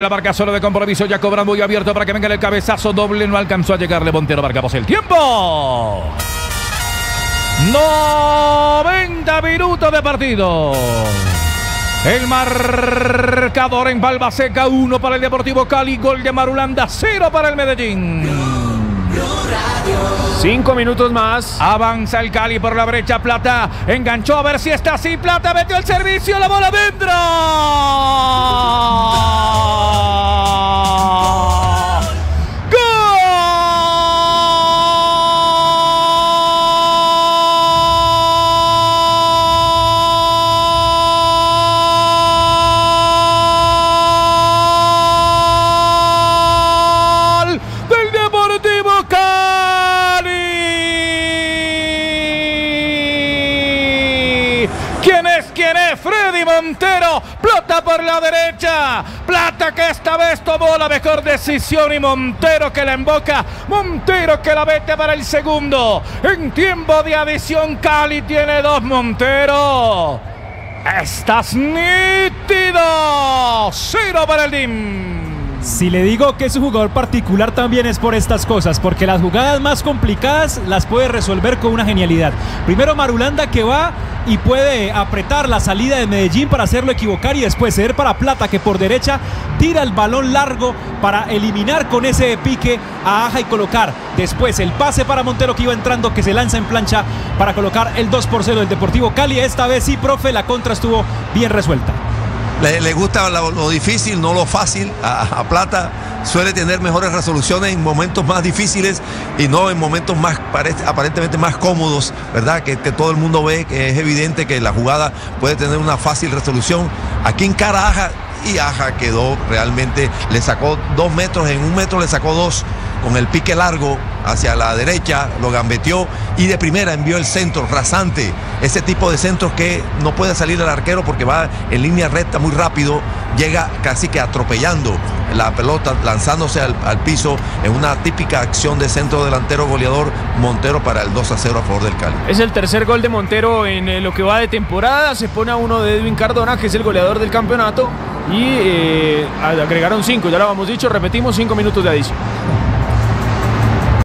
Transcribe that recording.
La marca solo de compromiso, ya cobran muy abierto para que venga el cabezazo doble. No alcanzó a llegarle Montero. Marcamos el tiempo. 90 minutos de partido. El marcador en Balbaseca, 1 para el Deportivo Cali, gol de Marulanda, 0 para el Medellín. Cinco minutos más. Avanza el Cali por la brecha, Plata enganchó a ver si está así, Plata metió el servicio, la bola dentro. Montero. Plata por la derecha. Plata que esta vez tomó la mejor decisión y Montero que la emboca. Montero que la mete para el segundo. En tiempo de adición Cali tiene dos Montero. Estás nítido. Cero para el DIM. Si le digo que es un jugador particular también es por estas cosas, porque las jugadas más complicadas las puede resolver con una genialidad. Primero Marulanda que va y puede apretar la salida de Medellín para hacerlo equivocar y después ceder para Plata que por derecha tira el balón largo para eliminar con ese pique a Aja y colocar después el pase para Montero que iba entrando que se lanza en plancha para colocar el 2 por 0 del Deportivo Cali. Esta vez sí, profe, la contra estuvo bien resuelta. Le, gusta lo, difícil, no lo fácil. A, Plata suele tener mejores resoluciones en momentos más difíciles y no en momentos más pare- aparentemente más cómodos, ¿verdad? Que, que todo el mundo ve que es evidente que la jugada puede tener una fácil resolución. Aquí en cara a Aja y Aja quedó realmente, le sacó dos metros, en un metro le sacó dos con el pique largo hacia la derecha, lo gambeteó y de primera envió el centro rasante. Ese tipo de centros que no puede salir el arquero porque va en línea recta muy rápido, llega casi que atropellando la pelota, lanzándose al, al piso en una típica acción de centro delantero goleador Montero para el 2 a 0 a favor del Cali. Es el tercer gol de Montero en eh, lo que va de temporada. Se pone a uno de Edwin Cardona, que es el goleador del campeonato. Y eh, agregaron cinco, ya lo habíamos dicho, repetimos cinco minutos de adición.